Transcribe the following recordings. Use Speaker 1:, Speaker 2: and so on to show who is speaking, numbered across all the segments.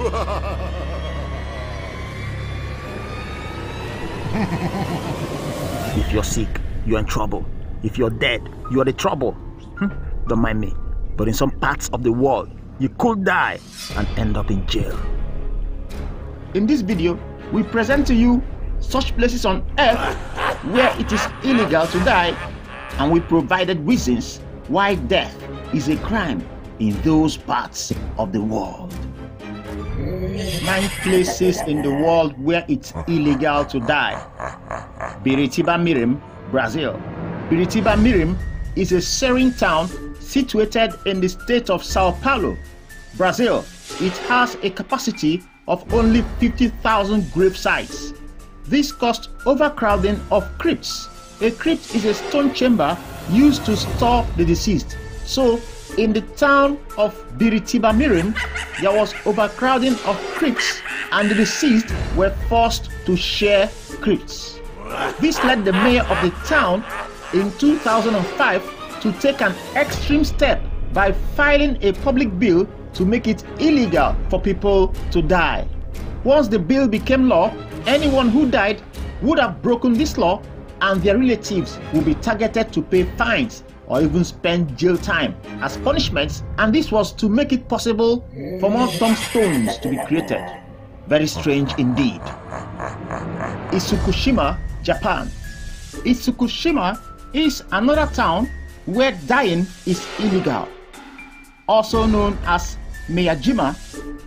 Speaker 1: if you're sick, you're in trouble. If you're dead, you're the trouble. Don't mind me. But in some parts of the world, you could die and end up in jail. In this video, we present to you such places on earth where it is illegal to die and we provided reasons why death is a crime in those parts of the world. Nine places in the world where it's illegal to die. Biritiba Mirim, Brazil. Biritiba Mirim is a serene town situated in the state of Sao Paulo, Brazil. It has a capacity of only 50,000 grave sites. This caused overcrowding of crypts. A crypt is a stone chamber used to store the deceased. So in the town of Biritiba Mirim, there was overcrowding of crypts and the deceased were forced to share crypts. This led the mayor of the town in 2005 to take an extreme step by filing a public bill to make it illegal for people to die. Once the bill became law, anyone who died would have broken this law and their relatives would be targeted to pay fines or even spend jail time as punishments, and this was to make it possible for more tombstones to be created. Very strange indeed. Itsukushima, Japan. Itsukushima is another town where dying is illegal. Also known as Miyajima,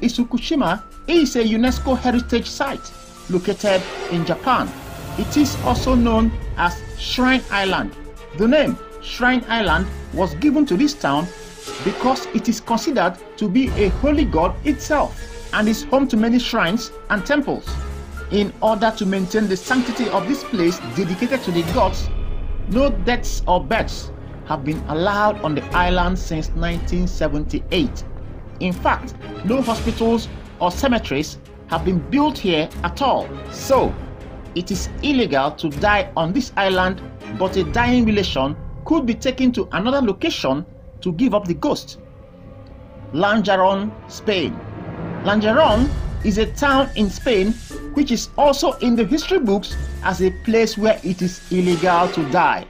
Speaker 1: Itsukushima is a UNESCO heritage site located in Japan. It is also known as Shrine Island. The name Shrine Island was given to this town because it is considered to be a holy god itself and is home to many shrines and temples. In order to maintain the sanctity of this place dedicated to the gods, no deaths or births have been allowed on the island since 1978. In fact, no hospitals or cemeteries have been built here at all. So, it is illegal to die on this island, but a dying relation could be taken to another location to give up the ghost. Lanjaron, Spain. Lanjaron is a town in Spain which is also in the history books as a place where it is illegal to die.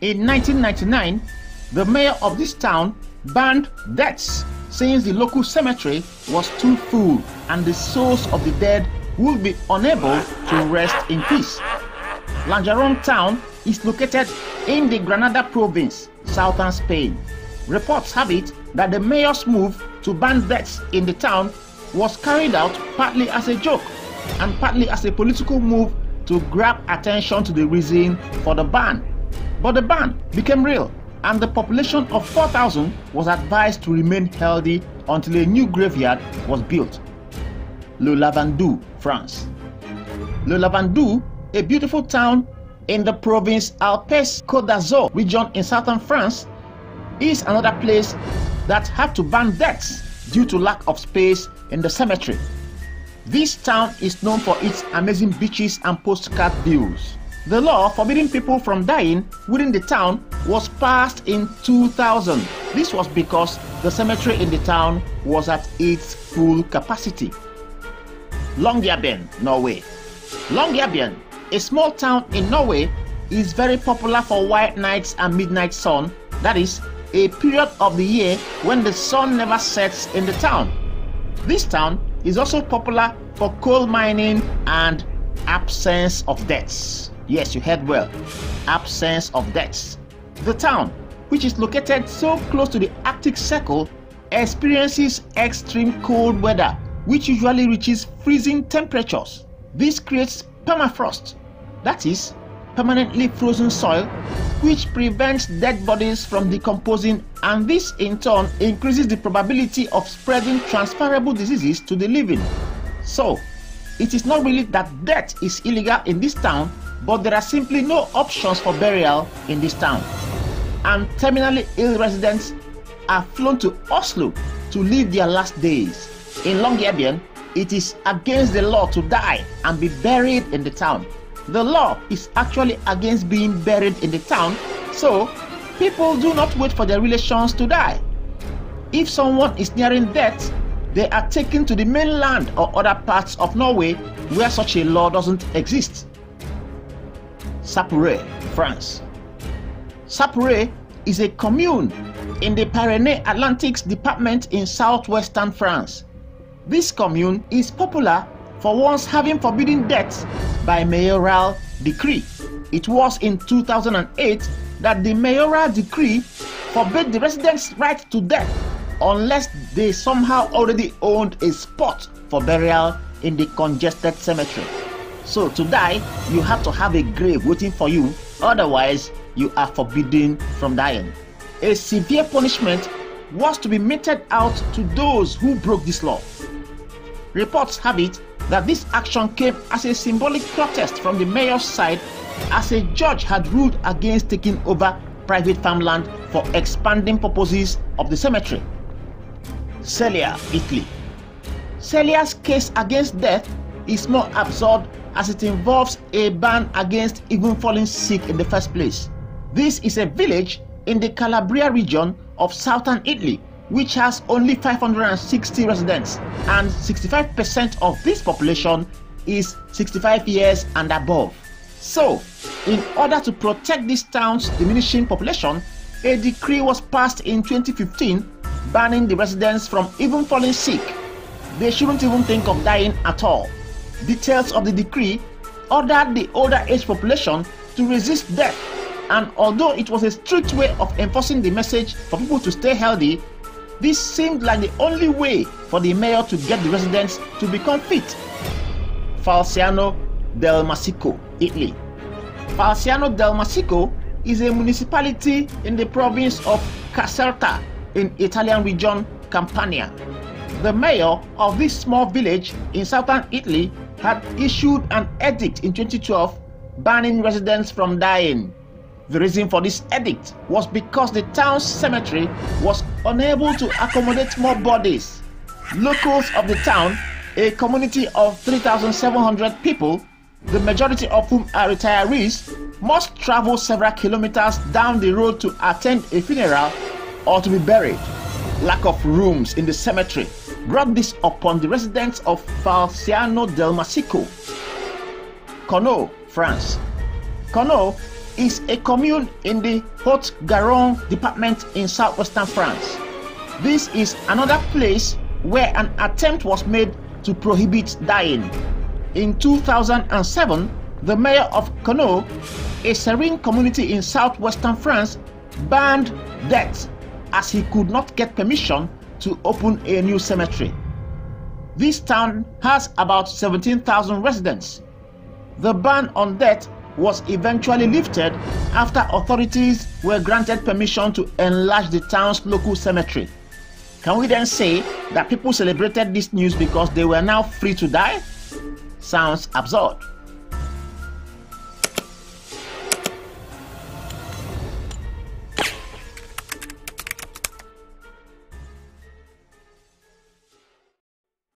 Speaker 1: In 1999, the mayor of this town banned deaths since the local cemetery was too full and the souls of the dead would be unable to rest in peace. Lanjaron town is located in the Granada province, southern Spain. Reports have it that the mayor's move to ban deaths in the town was carried out partly as a joke and partly as a political move to grab attention to the reason for the ban. But the ban became real and the population of 4,000 was advised to remain healthy until a new graveyard was built. Le Lavandou, France. Le Lavandou, a beautiful town in the Provence Alpes Côte d'Azur region in southern France, is another place that had to ban deaths due to lack of space in the cemetery. This town is known for its amazing beaches and postcard views. The law forbidding people from dying within the town was passed in 2000. This was because the cemetery in the town was at its full capacity. Longyearbyen, Norway. Longyearbyen, a small town in Norway, is very popular for white nights and midnight sun, that is, a period of the year when the sun never sets in the town. This town is also popular for coal mining and absence of deaths. Yes, you heard well. Absence of deaths. The town, which is located so close to the Arctic Circle, experiences extreme cold weather, which usually reaches freezing temperatures. This creates permafrost, that is, permanently frozen soil, which prevents dead bodies from decomposing, and this in turn increases the probability of spreading transferable diseases to the living. So, it is not really that death is illegal in this town, but there are simply no options for burial in this town. And terminally ill residents are flown to Oslo to live their last days. In Longyearbyen, it is against the law to die and be buried in the town. The law is actually against being buried in the town, so people do not wait for their relations to die. If someone is nearing death, they are taken to the mainland or other parts of Norway where such a law doesn't exist. Sapure, France. Sapure is a commune in the Pyrenees-Atlantics department in southwestern France. This commune is popular for once having forbidden death by mayoral decree. It was in 2008 that the mayoral decree forbade the residents' right to death unless they somehow already owned a spot for burial in the congested cemetery. So to die, you have to have a grave waiting for you, otherwise, you are forbidden from dying. A severe punishment was to be meted out to those who broke this law. Reports have it that this action came as a symbolic protest from the mayor's side as a judge had ruled against taking over private farmland for expanding purposes of the cemetery. Sellia, Italy. Sellia's case against death is more absurd as it involves a ban against even falling sick in the first place. This is a village in the Calabria region of southern Italy which has only 560 residents and 65% of this population is 65 years and above. So, in order to protect this town's diminishing population, a decree was passed in 2015 banning the residents from even falling sick. They shouldn't even think of dying at all. Details of the decree ordered the older age population to resist death and although it was a strict way of enforcing the message for people to stay healthy, this seemed like the only way for the mayor to get the residents to become fit. Falciano del Massico, Italy. Falciano del Massico is a municipality in the province of Caserta in Italian region Campania. The mayor of this small village in southern Italy had issued an edict in 2012 banning residents from dying. The reason for this edict was because the town's cemetery was unable to accommodate more bodies. Locals of the town, a community of 3,700 people, the majority of whom are retirees, must travel several kilometers down the road to attend a funeral or to be buried. Lack of rooms in the cemetery brought this upon the residents of Falciano del Massico. Cugnaux, France. Cugnaux is a commune in the Haute-Garonne department in southwestern France. This is another place where an attempt was made to prohibit dying. In 2007, the mayor of Cugnaux, a serene community in southwestern France, banned death as he could not get permission to open a new cemetery. This town has about 17,000 residents. The ban on death was eventually lifted after authorities were granted permission to enlarge the town's local cemetery. Can we then say that people celebrated this news because they were now free to die? Sounds absurd.